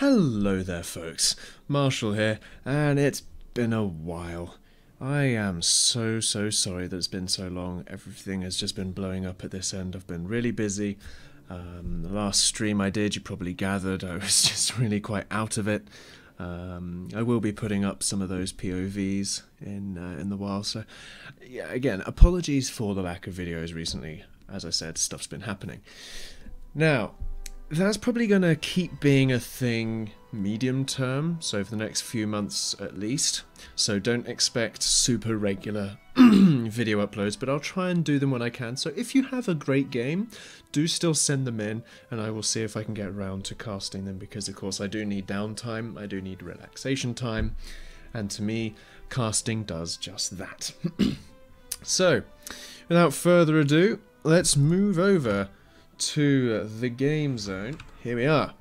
Hello there, folks. Marshall here, and it's been a while. I am so, so sorry that it's been so long. Everything has just been blowing up at this end. I've been really busy. Um, the last stream I did, you probably gathered, I was just really quite out of it. Um, I will be putting up some of those POVs in uh, in the while. So, yeah, again, apologies for the lack of videos recently. As I said, stuff's been happening. Now, that's probably going to keep being a thing medium term, so for the next few months at least. So don't expect super regular video uploads, but I'll try and do them when I can. So if you have a great game, do still send them in, and I will see if I can get around to casting them, because of course I do need downtime, I do need relaxation time, and to me, casting does just that. so, without further ado, let's move over to the game zone. Here we are.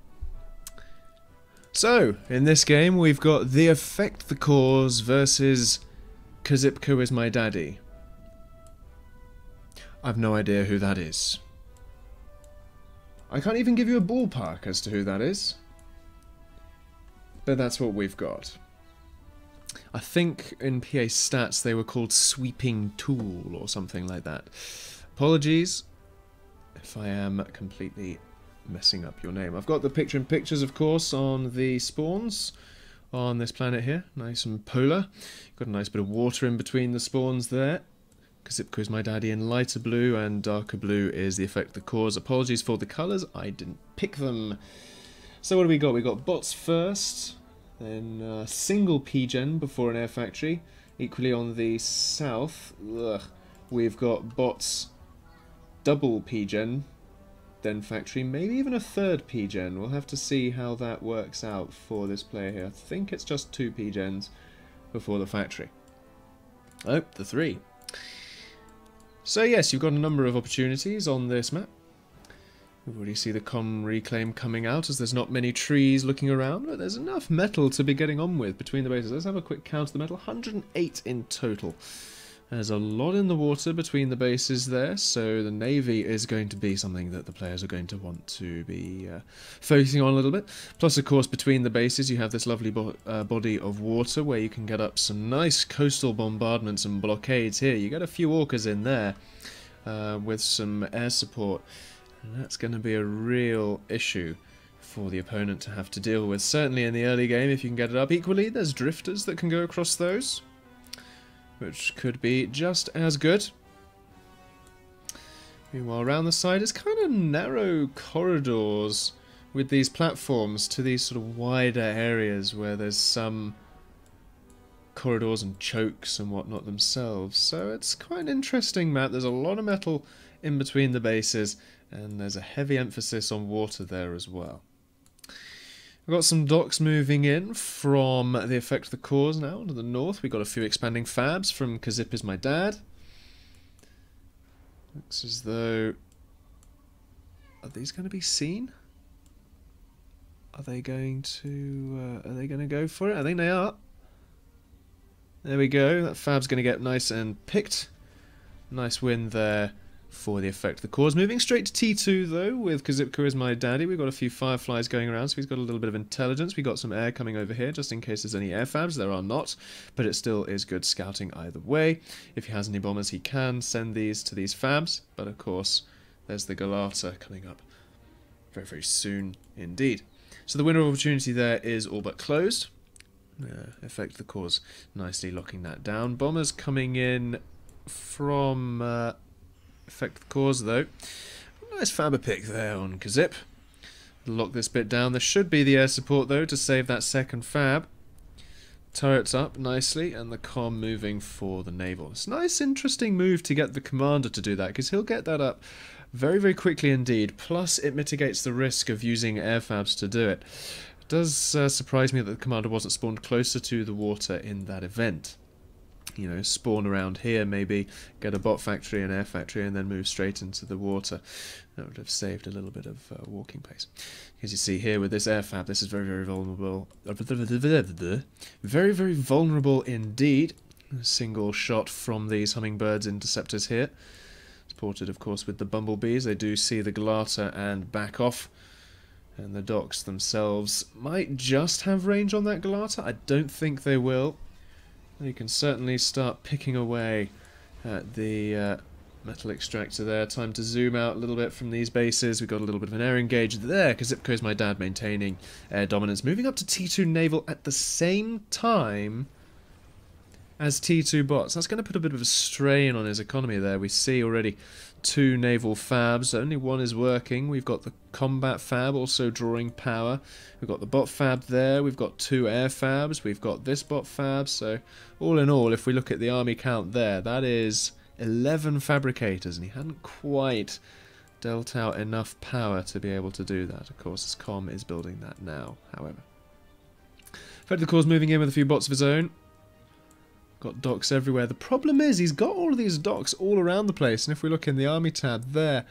So, in this game, we've got The Effect the Cause versus Kazipko is my daddy. I've no idea who that is. I can't even give you a ballpark as to who that is. But that's what we've got. I think in PA stats they were called Sweeping Tool or something like that. Apologies if I am completely messing up your name. I've got the picture in pictures, of course, on the spawns on this planet here. Nice and polar. Got a nice bit of water in between the spawns there. Kazipko is my daddy in lighter blue and darker blue is the effect the cause. Apologies for the colours, I didn't pick them. So what do we got? We got bots first, then uh, single PGen before an air factory. Equally on the south, ugh, we've got bots double PGen, then factory, maybe even a third PGen. We'll have to see how that works out for this player here. I think it's just two PGens before the factory. Oh, the three. So yes, you've got a number of opportunities on this map. We already see the com reclaim coming out as there's not many trees looking around, but there's enough metal to be getting on with between the bases. Let's have a quick count of the metal. 108 in total. There's a lot in the water between the bases there, so the navy is going to be something that the players are going to want to be uh, focusing on a little bit. Plus, of course, between the bases you have this lovely bo uh, body of water where you can get up some nice coastal bombardments and blockades here. You get a few orcas in there uh, with some air support, and that's going to be a real issue for the opponent to have to deal with. Certainly in the early game, if you can get it up. Equally, there's drifters that can go across those which could be just as good. Meanwhile, around the side, it's kind of narrow corridors with these platforms to these sort of wider areas where there's some corridors and chokes and whatnot themselves. So it's quite an interesting map. There's a lot of metal in between the bases, and there's a heavy emphasis on water there as well. We've got some Dox moving in from the effect of the cause now to the north. We've got a few expanding fabs from Kazip is my dad. Looks as though... Are these going to be seen? Are they going to... Uh, are they going to go for it? I think they are. There we go. That fab's going to get nice and picked. Nice win there for the effect the cause. Moving straight to T2 though, with Kazipka is my daddy. We've got a few fireflies going around, so he's got a little bit of intelligence. We've got some air coming over here, just in case there's any air fabs. There are not, but it still is good scouting either way. If he has any bombers, he can send these to these fabs, but of course, there's the Galata coming up very, very soon indeed. So the window of opportunity there is all but closed. Uh, effect the cause nicely locking that down. Bombers coming in from uh, effect the cause though. Nice faber pick there on Kazip. Lock this bit down. There should be the air support though to save that second fab. Turrets up nicely and the com moving for the naval. It's a nice interesting move to get the commander to do that because he'll get that up very very quickly indeed. Plus it mitigates the risk of using air fabs to do it. It does uh, surprise me that the commander wasn't spawned closer to the water in that event you know, spawn around here, maybe get a bot factory, an air factory, and then move straight into the water. That would have saved a little bit of uh, walking pace. As you see here with this air fab, this is very, very vulnerable. Very, very vulnerable indeed. A single shot from these hummingbirds interceptors here. Supported, of course, with the bumblebees. They do see the Galata and back off. And the Dox themselves might just have range on that Galata. I don't think they will. You can certainly start picking away at the uh, metal extractor there. Time to zoom out a little bit from these bases. We've got a little bit of an air engage there, because Zipco's my dad maintaining air dominance. Moving up to T2 Naval at the same time as T2 bots. That's going to put a bit of a strain on his economy there. We see already two naval fabs. Only one is working. We've got the combat fab also drawing power. We've got the bot fab there. We've got two air fabs. We've got this bot fab. So all in all, if we look at the army count there, that is 11 fabricators. And he hadn't quite dealt out enough power to be able to do that. Of course, as Com is building that now, however. Effect the Cause moving in with a few bots of his own. Got Dox everywhere. The problem is he's got all of these Dox all around the place. And if we look in the army tab there,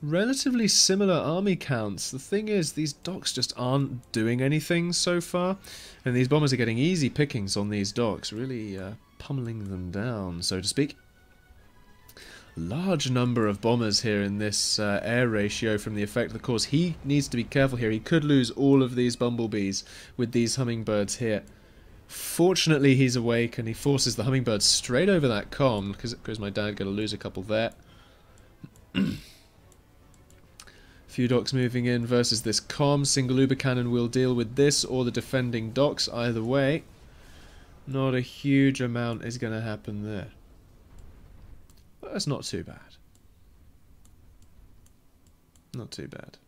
relatively similar army counts. The thing is, these Dox just aren't doing anything so far. And these bombers are getting easy pickings on these Dox, really uh, pummeling them down, so to speak. Large number of bombers here in this uh, air ratio from the effect. Of course, he needs to be careful here. He could lose all of these bumblebees with these hummingbirds here. Fortunately, he's awake and he forces the hummingbird straight over that com because my dad going to lose a couple there. Few Dox moving in versus this com. Single uber cannon will deal with this or the defending Dox either way. Not a huge amount is going to happen there. that's not too bad. Not too bad.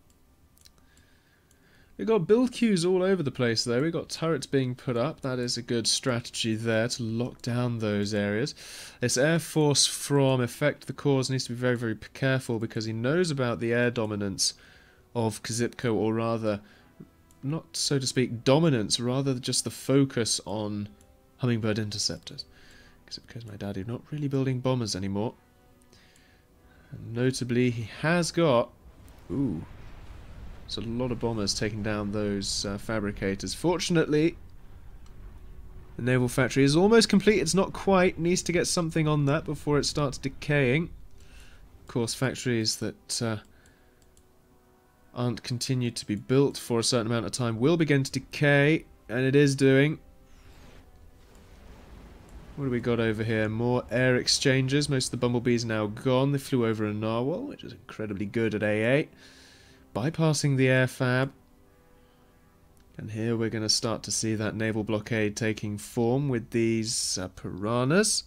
We've got build queues all over the place though. We've got turrets being put up. That is a good strategy there to lock down those areas. This Air Force from Effect the Cause needs to be very, very careful because he knows about the air dominance of Kazipko, or rather, not so to speak dominance, rather just the focus on Hummingbird Interceptors. Kazipko's my daddy, not really building bombers anymore. And notably, he has got... Ooh, so a lot of bombers taking down those uh, fabricators. Fortunately, the naval factory is almost complete. It's not quite. Needs to get something on that before it starts decaying. Of course, factories that uh, aren't continued to be built for a certain amount of time will begin to decay, and it is doing. What do we got over here? More air exchanges. Most of the bumblebees now gone. They flew over a narwhal, which is incredibly good at AA bypassing the air fab. And here we're going to start to see that naval blockade taking form with these uh, piranhas.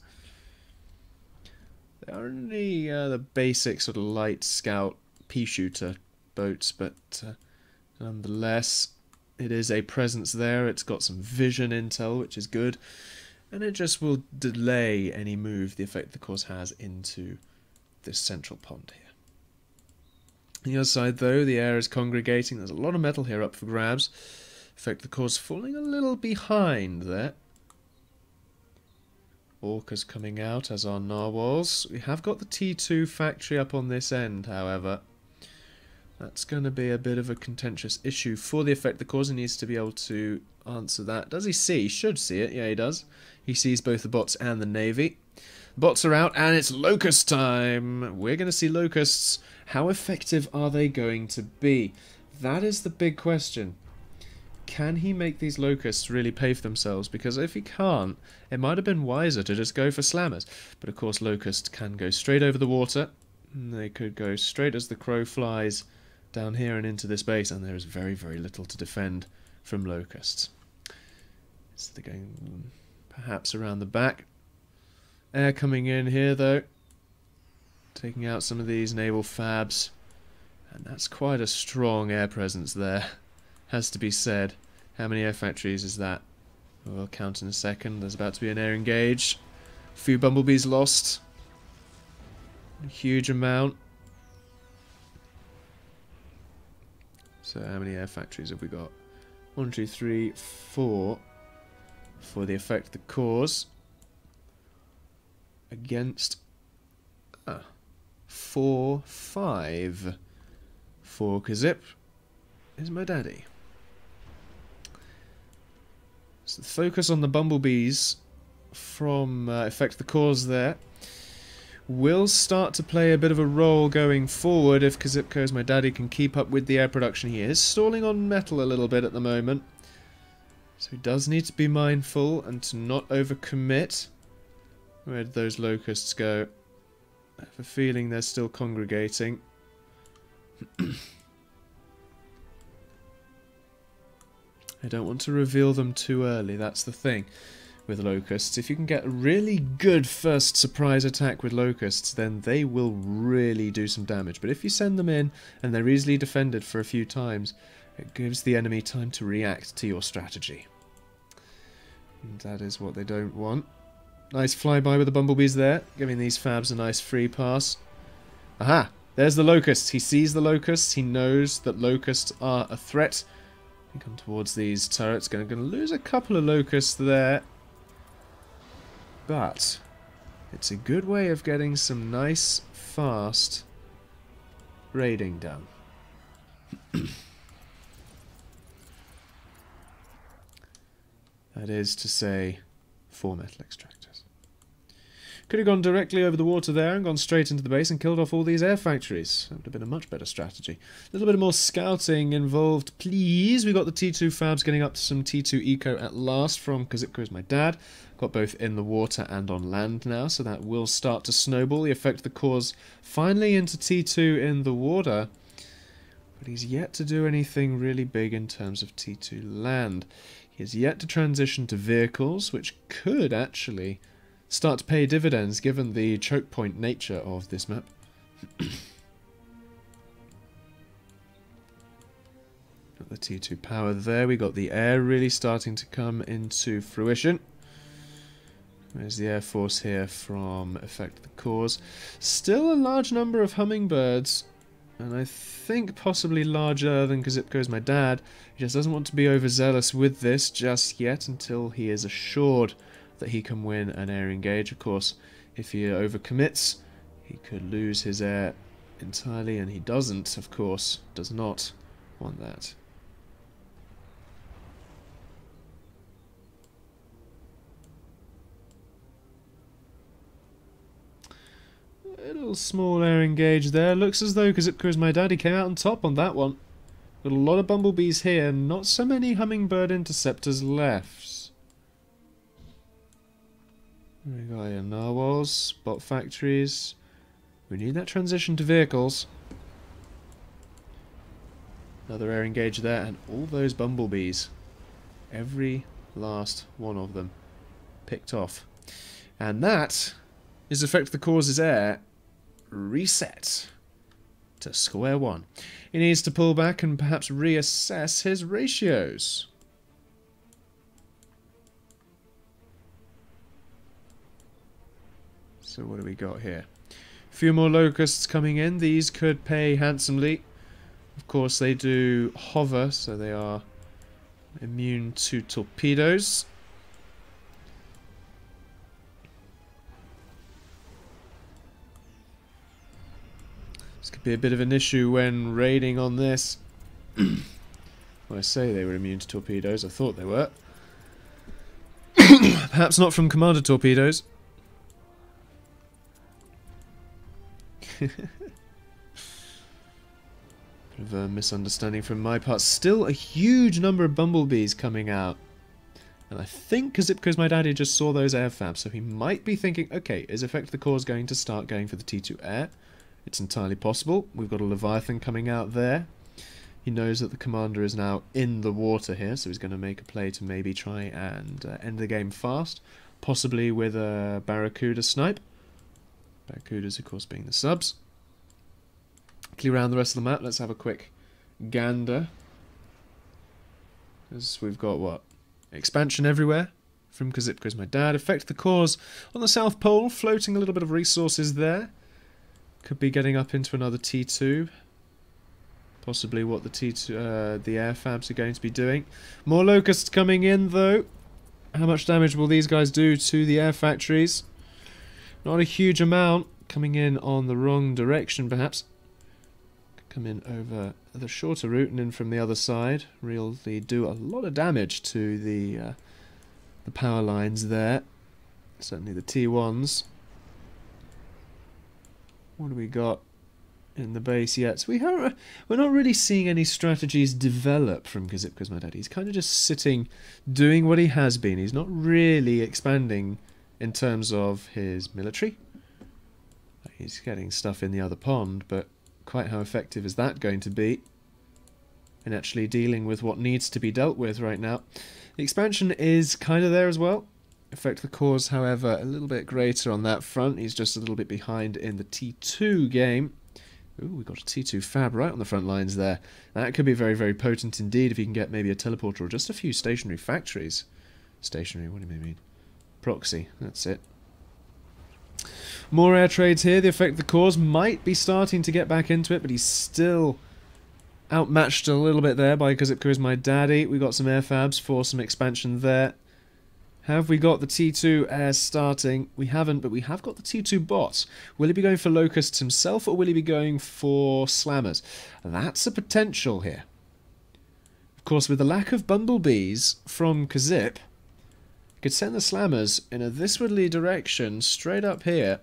They are only uh, the basic sort of light scout pea shooter boats, but uh, nonetheless, it is a presence there. It's got some vision intel, which is good, and it just will delay any move the effect the cause has into this central pond here. The other side, though, the air is congregating. There's a lot of metal here up for grabs. In fact, the core's falling a little behind there. Orcas coming out as our narwhals. We have got the T2 factory up on this end, however. That's going to be a bit of a contentious issue for the effect. The cause needs to be able to answer that. Does he see? He should see it. Yeah, he does. He sees both the bots and the navy. Bots are out, and it's locust time. We're going to see locusts how effective are they going to be? That is the big question. Can he make these locusts really pay for themselves? Because if he can't, it might have been wiser to just go for slammers. But of course, locusts can go straight over the water. They could go straight as the crow flies down here and into this base, and there is very, very little to defend from locusts. So they're going perhaps around the back. Air coming in here, though taking out some of these naval fabs. And that's quite a strong air presence there, has to be said. How many air factories is that? We'll count in a second. There's about to be an air engage. A few bumblebees lost. A huge amount. So how many air factories have we got? One, two, three, four. For the effect the cause. Against... Ah four, five. For Kazip is my daddy. So focus on the bumblebees from uh, Effect the Cause there. will start to play a bit of a role going forward if Kazipko's my daddy can keep up with the air production. He is stalling on metal a little bit at the moment. So he does need to be mindful and to not overcommit. Where did those locusts go? I have a feeling they're still congregating. I don't want to reveal them too early, that's the thing with locusts. If you can get a really good first surprise attack with locusts, then they will really do some damage. But if you send them in and they're easily defended for a few times, it gives the enemy time to react to your strategy. And that is what they don't want. Nice flyby with the bumblebees there, giving these fabs a nice free pass. Aha! There's the locusts. He sees the locusts. He knows that locusts are a threat. He come towards these turrets. Going to lose a couple of locusts there. But it's a good way of getting some nice, fast raiding done. that is to say, four metal extractors. Could have gone directly over the water there and gone straight into the base and killed off all these air factories. That would have been a much better strategy. A little bit more scouting involved, please. We got the T2 Fabs getting up to some T2 Eco at last from Kazipko's my dad. Got both in the water and on land now, so that will start to snowball. The effect of the cause finally into T2 in the water. But he's yet to do anything really big in terms of T2 land. He has yet to transition to vehicles, which could actually start to pay dividends given the choke point nature of this map. got the T2 power there. We got the air really starting to come into fruition. There's the Air Force here from Effect the Cause. Still a large number of hummingbirds, and I think possibly larger than Kazipko's my dad. He just doesn't want to be overzealous with this just yet until he is assured that he can win an air engage. Of course, if he overcommits, he could lose his air entirely, and he doesn't, of course, does not want that. Little small air engage there. Looks as though Kazipko's my daddy came out on top on that one. Got a lot of bumblebees here, not so many hummingbird interceptors left. We got your narwhals, bot factories. We need that transition to vehicles. Another air engage there, and all those bumblebees. Every last one of them picked off. And that is effect the cause's air reset to square one. He needs to pull back and perhaps reassess his ratios. So what do we got here? A few more locusts coming in. These could pay handsomely. Of course, they do hover, so they are immune to torpedoes. This could be a bit of an issue when raiding on this. well, I say they were immune to torpedoes. I thought they were. Perhaps not from commander torpedoes. Bit of a misunderstanding from my part. Still a huge number of bumblebees coming out. And I think Kazipko's my daddy just saw those air fabs, so he might be thinking, okay, is Effect the Cause going to start going for the T2 air? It's entirely possible. We've got a Leviathan coming out there. He knows that the commander is now in the water here, so he's going to make a play to maybe try and uh, end the game fast. Possibly with a Barracuda snipe. Barracudas, of course, being the subs. Clear around the rest of the map. Let's have a quick gander. Because we've got, what? Expansion everywhere from Kazipko's my dad. Effect the cause on the South Pole, floating a little bit of resources there. Could be getting up into another T2. Possibly what the T2, uh, the air fabs are going to be doing. More locusts coming in though. How much damage will these guys do to the air factories? Not a huge amount. Coming in on the wrong direction perhaps. Come in over the shorter route and in from the other side. Really do a lot of damage to the uh, the power lines there. Certainly the T1s. What do we got in the base yet? We have, we're not really seeing any strategies develop from Kazipko's my dad. He's kind of just sitting, doing what he has been. He's not really expanding in terms of his military. He's getting stuff in the other pond, but quite how effective is that going to be in actually dealing with what needs to be dealt with right now? The expansion is kind of there as well. Effect the cause, however, a little bit greater on that front. He's just a little bit behind in the T2 game. Ooh, we've got a T2 Fab right on the front lines there. That could be very, very potent indeed if you can get maybe a teleporter or just a few stationary factories. Stationary, what do you mean? Proxy, that's it. More air trades here. The effect the cause might be starting to get back into it, but he's still outmatched a little bit there by Kazipka is my daddy. We got some air fabs for some expansion there. Have we got the T2 air starting? We haven't, but we have got the T2 bot. Will he be going for Locusts himself, or will he be going for Slammers? That's a potential here. Of course, with the lack of Bumblebees from Kazip, could send the Slammers in a thiswardly direction, straight up here.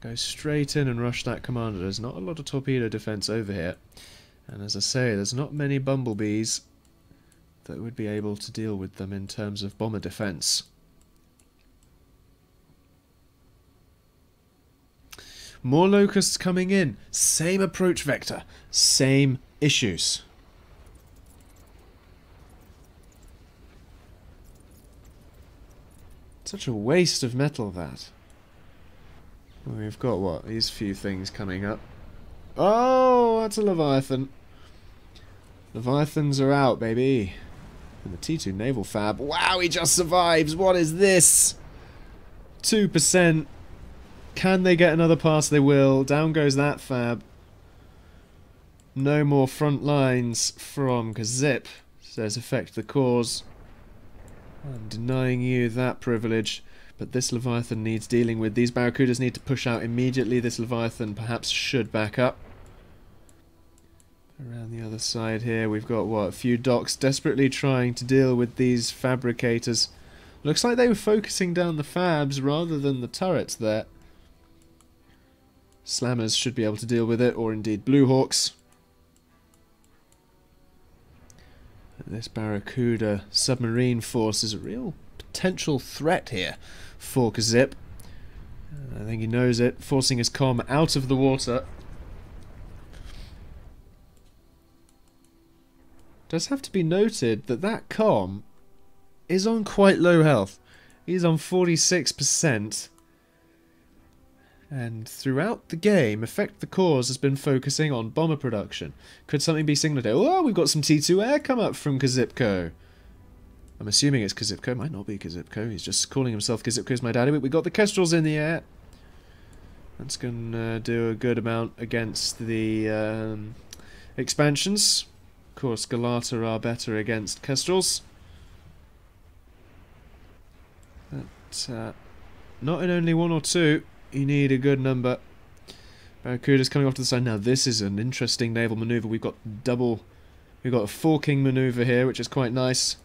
Go straight in and rush that commander. There's not a lot of torpedo defense over here. And as I say, there's not many Bumblebees that would be able to deal with them in terms of bomber defense. More locusts coming in. Same approach vector. Same issues. Such a waste of metal, that. We've got, what, these few things coming up. Oh, that's a Leviathan. Leviathans are out, baby. And the T2 Naval Fab. Wow, he just survives. What is this? 2%. Can they get another pass? They will. Down goes that Fab. No more front lines from Kazip. Says effect the cause. I'm denying you that privilege. But this Leviathan needs dealing with. These Barracudas need to push out immediately. This Leviathan perhaps should back up. Around the other side here, we've got, what, a few Dox desperately trying to deal with these fabricators. Looks like they were focusing down the fabs rather than the turrets there. Slammers should be able to deal with it, or indeed Blue This Barracuda submarine force is a real potential threat here for Kazip. Uh, I think he knows it, forcing his com out of the water does have to be noted that that com is on quite low health. He's on 46%. And throughout the game, Effect the Cause has been focusing on bomber production. Could something be signaled? Oh, we've got some T2 air come up from Kazipko. I'm assuming it's Kazipko. Might not be Kazipko. He's just calling himself Kazipko's my daddy. But we got the Kestrels in the air. That's going to do a good amount against the um, expansions. Of course, Galata are better against Kestrels. But uh, not in only one or two, you need a good number. Barracuda's coming off to the side. Now this is an interesting naval manoeuvre. We've got double... We've got a forking manoeuvre here, which is quite nice.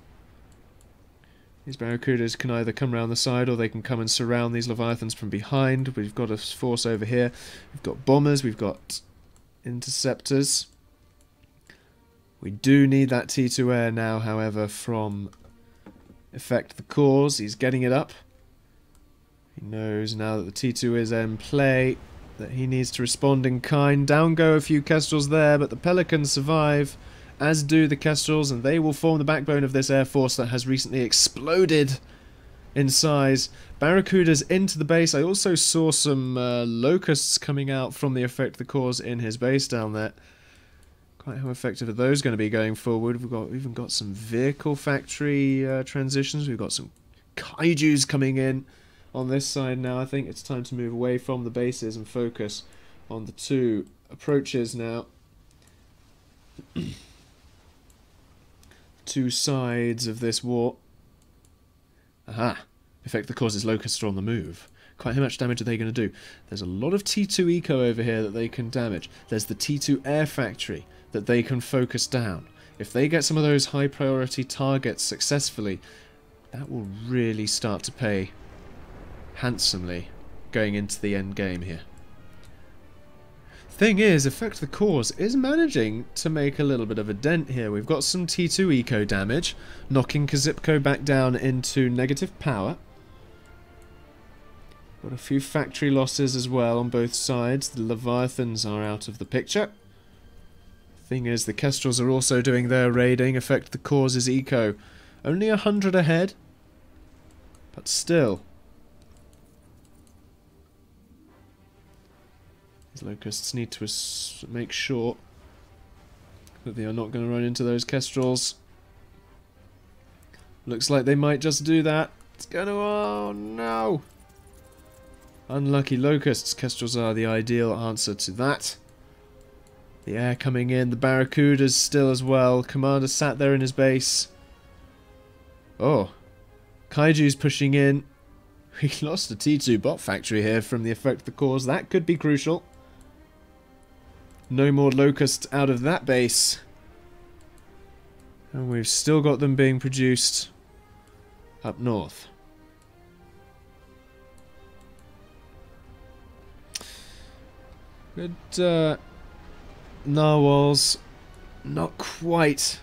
These Barracudas can either come around the side or they can come and surround these Leviathans from behind. We've got a force over here. We've got bombers. We've got interceptors. We do need that T2 air now, however, from Effect the Cause. He's getting it up. He knows now that the T2 is in play that he needs to respond in kind. Down go a few Kestrels there, but the Pelicans survive, as do the Kestrels, and they will form the backbone of this air force that has recently exploded in size. Barracudas into the base. I also saw some uh, Locusts coming out from the Effect the Cause in his base down there. Quite how effective are those going to be going forward? We've got we've even got some vehicle factory uh, transitions. We've got some kaiju's coming in on this side now. I think it's time to move away from the bases and focus on the two approaches now. two sides of this war. Aha! Effect the causes locusts are on the move. Quite how much damage are they going to do? There's a lot of T2 eco over here that they can damage. There's the T2 air factory that they can focus down. If they get some of those high priority targets successfully, that will really start to pay handsomely going into the end game here. Thing is, Effect the Cause is managing to make a little bit of a dent here. We've got some T2 eco damage, knocking Kazipko back down into negative power. Got a few factory losses as well on both sides. The Leviathans are out of the picture. Thing is, the Kestrels are also doing their raiding. Effect the Cause's eco. Only a hundred ahead. But still. These locusts need to make sure that they are not going to run into those kestrels. Looks like they might just do that. It's going to... Oh, no! Unlucky locusts. Kestrels are the ideal answer to that. The air coming in. The Barracudas still as well. Commander sat there in his base. Oh. Kaiju's pushing in. We lost a T2 bot factory here from the effect the cause. That could be crucial. No more locusts out of that base. And we've still got them being produced up north. Good uh, narwhals. Not quite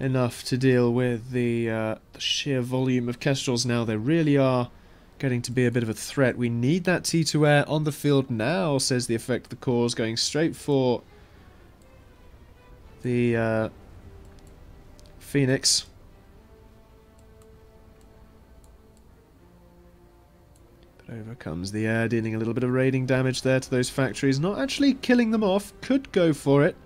enough to deal with the, uh, the sheer volume of kestrels now. They really are getting to be a bit of a threat. We need that T2 air on the field now, says the effect the cause, going straight for the uh, Phoenix. But over comes the air, dealing a little bit of raiding damage there to those factories. Not actually killing them off, could go for it.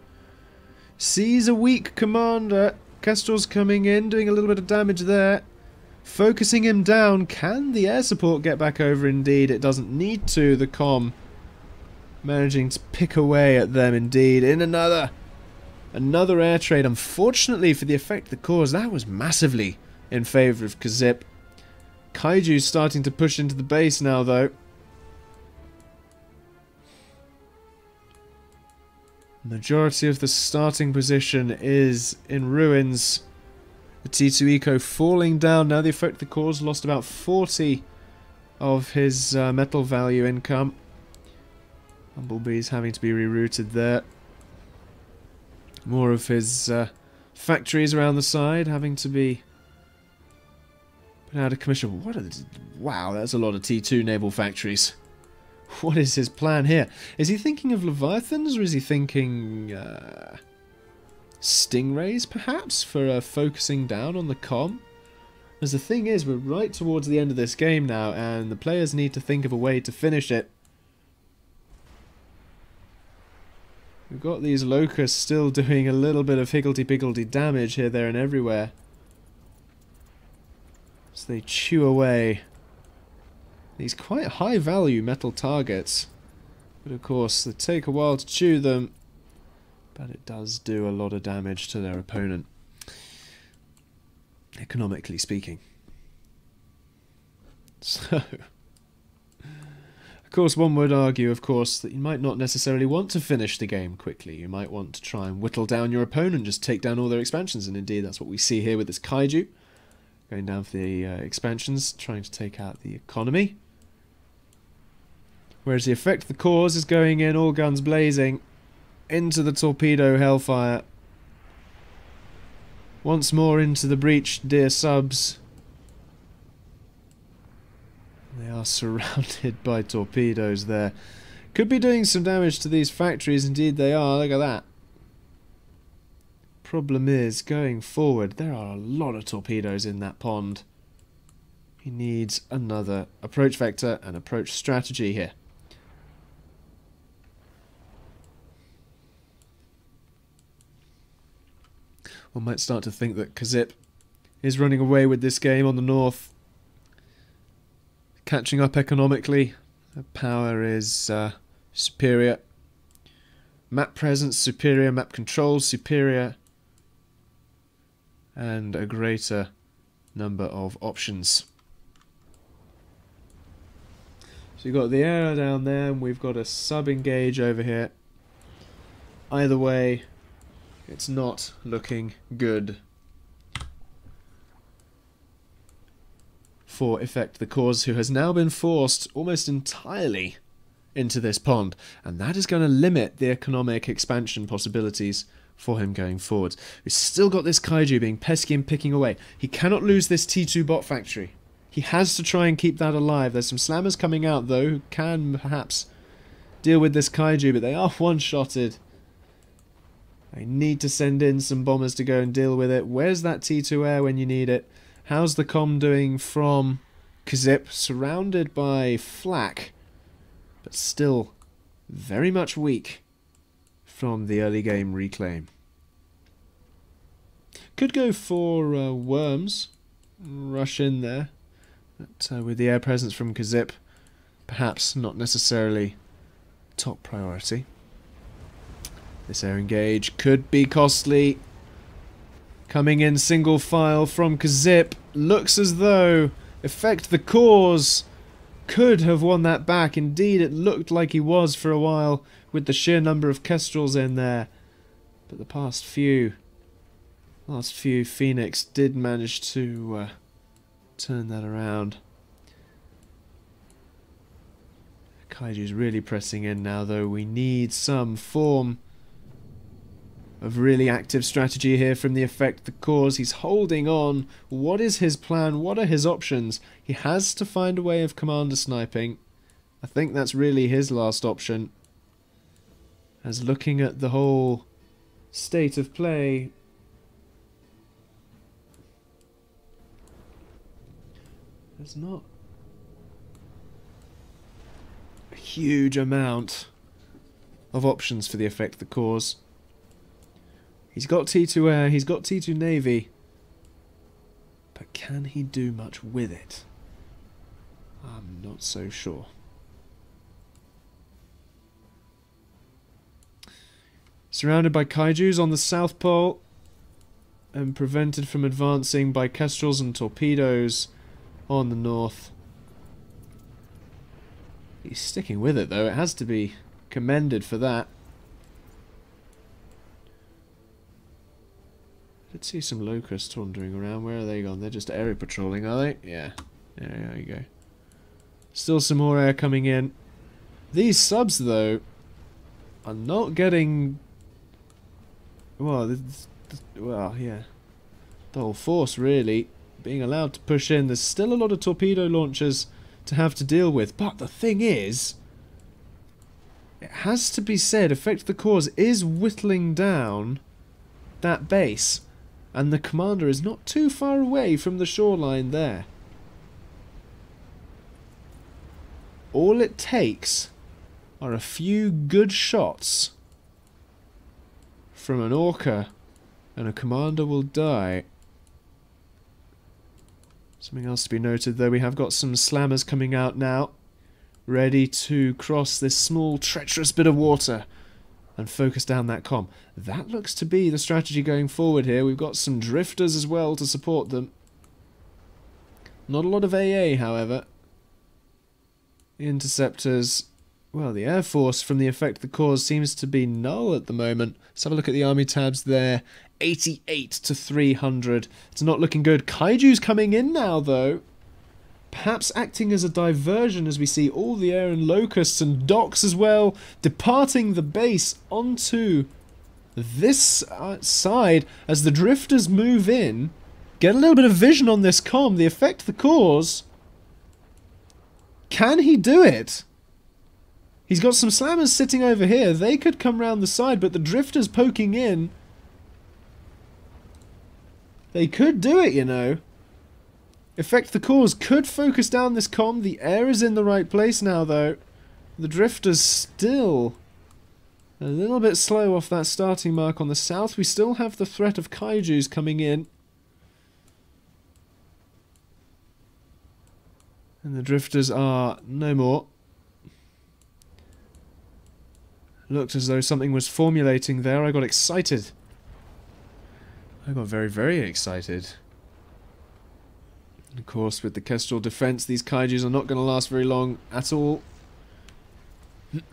Sees a weak commander. Kestrel's coming in, doing a little bit of damage there. Focusing him down. Can the air support get back over? Indeed, it doesn't need to. The com managing to pick away at them indeed. In another another air trade. Unfortunately for the effect the cause, that was massively in favour of Kazip. Kaiju's starting to push into the base now though. Majority of the starting position is in ruins. The T2 Eco falling down. Now the effect the cause lost about 40 of his uh, metal value income. Bumblebee's having to be rerouted there. More of his uh, factories around the side having to be put out of commission. What? wow, that's a lot of T2 naval factories. What is his plan here? Is he thinking of Leviathans or is he thinking... Uh, stingrays, perhaps, for uh, focusing down on the com. As the thing is, we're right towards the end of this game now, and the players need to think of a way to finish it. We've got these locusts still doing a little bit of higgledy-piggledy damage here, there, and everywhere. As they chew away these quite high-value metal targets. But of course, they take a while to chew them, but it does do a lot of damage to their opponent, economically speaking. So, of course, one would argue, of course, that you might not necessarily want to finish the game quickly. You might want to try and whittle down your opponent, just take down all their expansions, and indeed that's what we see here with this Kaiju. Going down for the uh, expansions, trying to take out the economy. Whereas the effect the cause is going in, all guns blazing, into the torpedo hellfire. Once more into the breach, dear subs. They are surrounded by torpedoes there. Could be doing some damage to these factories, indeed they are, look at that. Problem is, going forward, there are a lot of torpedoes in that pond. He needs another approach vector and approach strategy here. One might start to think that Kazip is running away with this game on the north. Catching up economically. Power is uh, superior. Map presence superior. Map control superior. And a greater number of options. So you've got the arrow down there and we've got a sub-engage over here. Either way, it's not looking good. For Effect the Cause, who has now been forced almost entirely into this pond, and that is going to limit the economic expansion possibilities for him going forward. We've still got this kaiju being pesky and picking away. He cannot lose this T2 bot factory. He has to try and keep that alive. There's some slammers coming out, though, who can perhaps deal with this kaiju, but they are one-shotted. I need to send in some bombers to go and deal with it. Where's that T2 air when you need it? How's the com doing from Kzip? Surrounded by flak, but still very much weak from the early game reclaim. Could go for uh, worms. Rush in there. But uh, with the air presence from Kzip, perhaps not necessarily top priority. This air engage could be costly. Coming in single file from Kazip. Looks as though Effect the Cause could have won that back. Indeed, it looked like he was for a while with the sheer number of Kestrels in there. But the past few, last few Phoenix did manage to uh, turn that around. Kaiju's really pressing in now, though. We need some form of really active strategy here from the effect the cause. He's holding on. What is his plan? What are his options? He has to find a way of commander sniping. I think that's really his last option. As looking at the whole state of play, there's not a huge amount of options for the effect the cause. He's got T2 Air, uh, he's got T2 Navy. But can he do much with it? I'm not so sure. Surrounded by kaijus on the south pole and prevented from advancing by kestrels and torpedoes on the north. He's sticking with it though, it has to be commended for that. Let's see some locusts wandering around. Where are they gone? They're just area patrolling, are they? Yeah. There you go. Still some more air coming in. These subs, though, are not getting... Well, well, yeah. The whole force, really, being allowed to push in. There's still a lot of torpedo launchers to have to deal with. But the thing is, it has to be said, Effect the Cause is whittling down that base and the commander is not too far away from the shoreline there. All it takes are a few good shots from an orca and a commander will die. Something else to be noted though, we have got some slammers coming out now, ready to cross this small treacherous bit of water and focus down that com. That looks to be the strategy going forward here. We've got some drifters as well to support them. Not a lot of AA, however. Interceptors. Well, the Air Force, from the effect the cause, seems to be null at the moment. Let's have a look at the army tabs there. 88 to 300. It's not looking good. Kaiju's coming in now, though perhaps acting as a diversion as we see all the air and locusts and Dox as well departing the base onto this uh, side as the drifters move in. Get a little bit of vision on this com, the effect the cause. Can he do it? He's got some slammers sitting over here. They could come round the side, but the drifters poking in. They could do it, you know. Effect the cause could focus down this com. The air is in the right place now, though. The drifter's still a little bit slow off that starting mark on the south. We still have the threat of kaijus coming in. And the drifters are no more. Looked as though something was formulating there. I got excited. I got very, very excited. And of course, with the Kestrel defense, these kaijus are not going to last very long at all.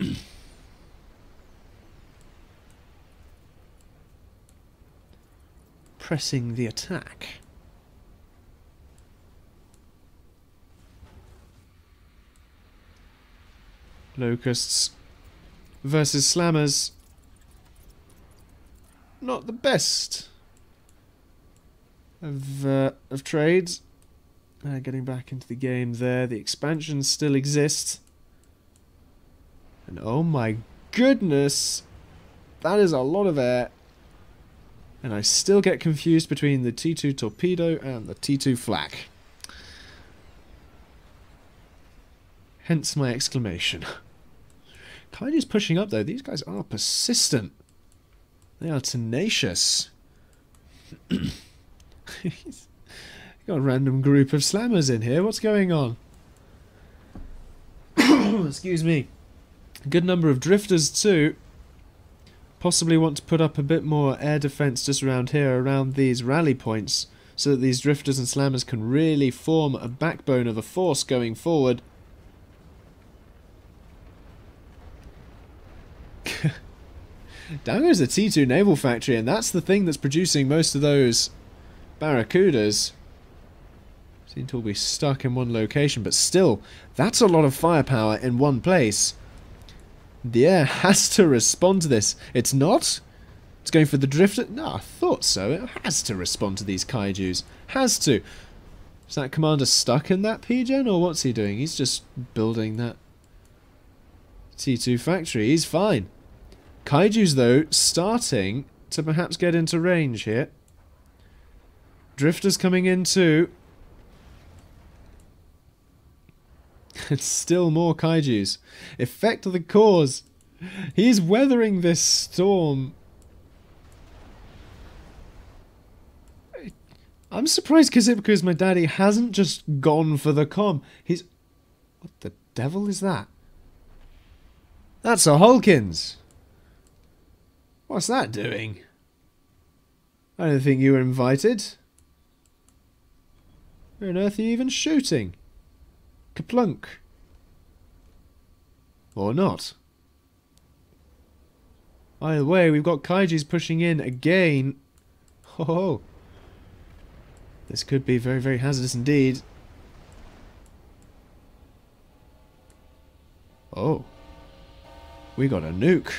Pressing the attack. Locusts versus Slammers. Not the best of, uh, of trades. Uh, getting back into the game there. The expansions still exist. And oh my goodness, that is a lot of air. And I still get confused between the T2 Torpedo and the T2 Flak. Hence my exclamation. Kaiju's pushing up though. These guys are persistent. They are tenacious. got a random group of slammers in here. What's going on? Excuse me. A good number of drifters too. Possibly want to put up a bit more air defense just around here, around these rally points, so that these drifters and slammers can really form a backbone of a force going forward. Down goes the T2 naval factory, and that's the thing that's producing most of those Barracudas. Seem to all be stuck in one location, but still, that's a lot of firepower in one place. The air has to respond to this. It's not? It's going for the drifter? No, I thought so. It has to respond to these kaijus. Has to. Is that commander stuck in that PGen, or what's he doing? He's just building that T2 factory. He's fine. Kaiju's, though, starting to perhaps get into range here. Drifters coming in too. It's still more kaijus. Effect of the cause. He's weathering this storm. I'm surprised because my daddy hasn't just gone for the com. He's... What the devil is that? That's a Holkins. What's that doing? I don't think you were invited. Where on earth are you even shooting? Kaplunk. Or not. Either way, we've got Kaijus pushing in again. Oh, this could be very, very hazardous indeed. Oh. We got a nuke.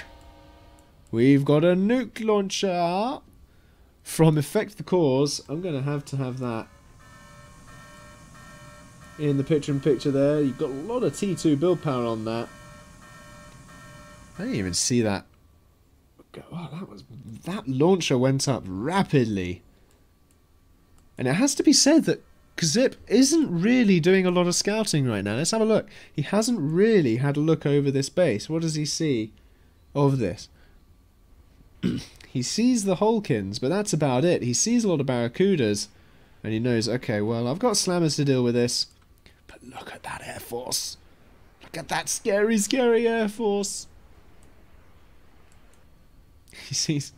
We've got a nuke launcher. From Effect the Cause, I'm going to have to have that in the picture in picture there. You've got a lot of T2 build power on that. I didn't even see that. Oh, that was that launcher went up rapidly. And it has to be said that Kzip isn't really doing a lot of scouting right now. Let's have a look. He hasn't really had a look over this base. What does he see of this? he sees the Holkins, but that's about it. He sees a lot of Barracudas, and he knows, okay, well, I've got Slammers to deal with this. Look at that Air Force. Look at that scary, scary Air Force. He sees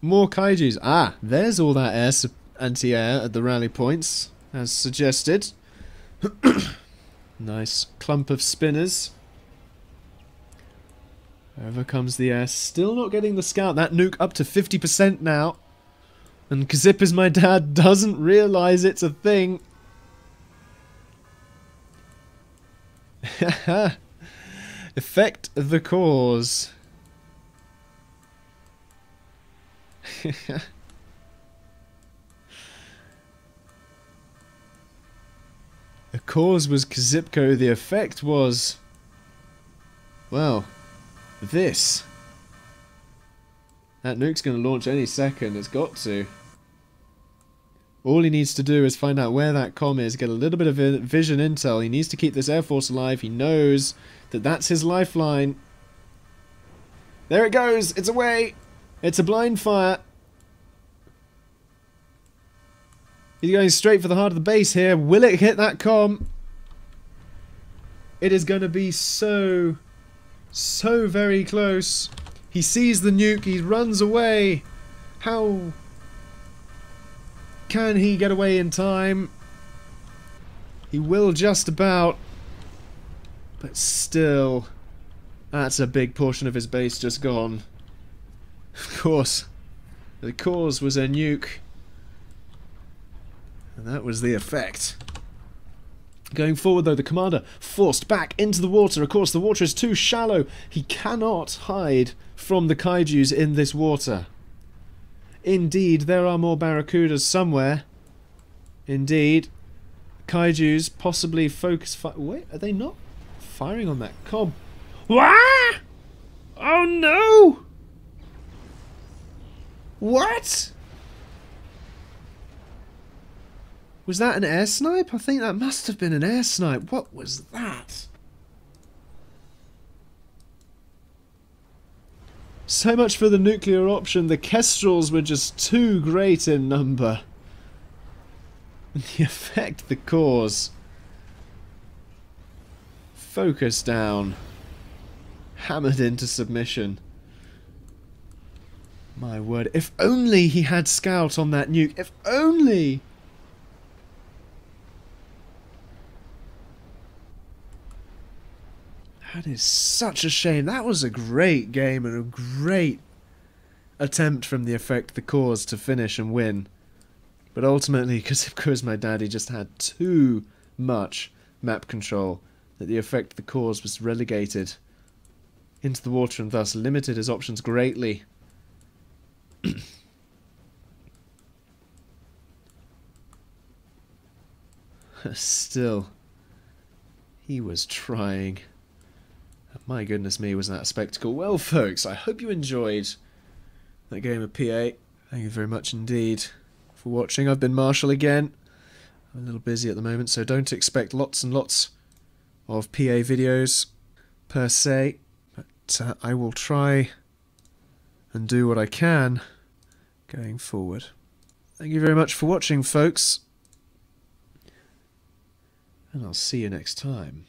more kaijus. Ah, there's all that air anti-air at the rally points, as suggested. nice clump of spinners. Over comes the air. Still not getting the scout. That nuke up to 50% now. And Kzip is my dad doesn't realise it's a thing. Effect the cause. the cause was Kazipko, the effect was... Well, this. That nuke's going to launch any second, it's got to. All he needs to do is find out where that com is, get a little bit of vision intel. He needs to keep this Air Force alive. He knows that that's his lifeline. There it goes. It's away. It's a blind fire. He's going straight for the heart of the base here. Will it hit that com? It is going to be so, so very close. He sees the nuke. He runs away. How can he get away in time? He will just about. But still, that's a big portion of his base just gone. Of course, the cause was a nuke. And that was the effect. Going forward, though, the commander forced back into the water. Of course, the water is too shallow. He cannot hide from the kaijus in this water. Indeed, there are more barracudas somewhere. Indeed. Kaijus possibly focus fi- Wait, are they not firing on that cob? Wah! Oh no! What? Was that an air snipe? I think that must have been an air snipe. What was that? So much for the nuclear option. The Kestrels were just too great in number. The effect, the cause. Focus down. Hammered into submission. My word, if only he had Scout on that nuke. If only! That is such a shame. That was a great game and a great attempt from the effect the cause to finish and win. But ultimately, because of course my daddy just had too much map control, that the effect the cause was relegated into the water and thus limited his options greatly. Still, he was trying. My goodness me, wasn't that a spectacle. Well, folks, I hope you enjoyed that game of PA. Thank you very much indeed for watching. I've been Marshall again. I'm a little busy at the moment, so don't expect lots and lots of PA videos per se. But uh, I will try and do what I can going forward. Thank you very much for watching, folks. And I'll see you next time.